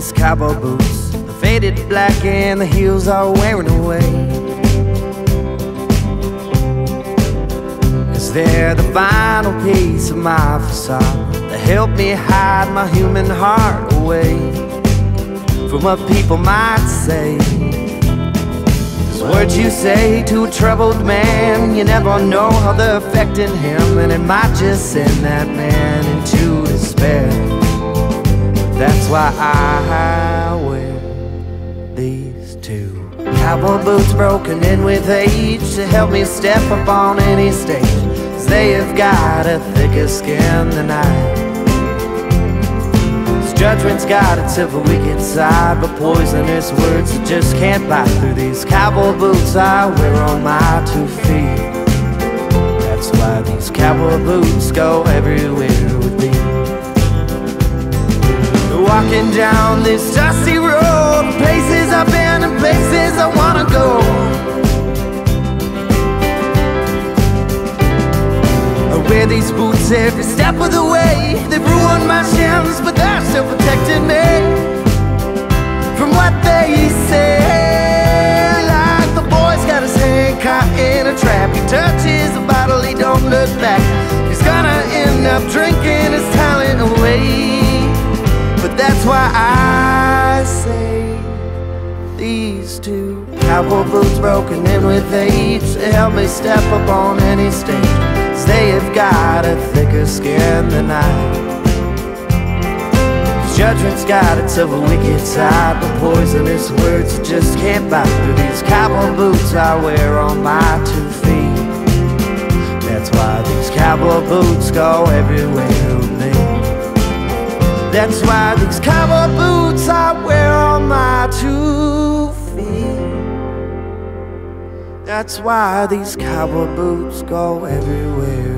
these cowboy boots. The faded black and the heels are wearing away. Cause they're the final piece of my facade that help me hide my human heart away from what people might say. Cause words you say to a troubled man, you never know how they're affecting him, and it might just send that man into why I wear these two cowboy boots broken in with age to help me step up on any stage. Cause they have got a thicker skin than I. Judgment's got its silver wicked side But poisonous words that just can't bite Through these cowboy boots I wear on my two feet That's why these cowboy boots go everywhere Walking down this dusty road. Places I've been and places I wanna go. I wear these boots every step of the way. They've ruined my shins, but they're still protecting me that's why I say these two cowboy boots broken in with age To help me step up on any stage. Cause they have got a thicker skin than I. Judgment's got its a wicked side But poisonous words just can't bite Through. These cowboy boots I wear on my two feet. That's why these cowboy boots go everywhere That's why these cowboy boots I wear on my two feet. That's why these cowboy boots go everywhere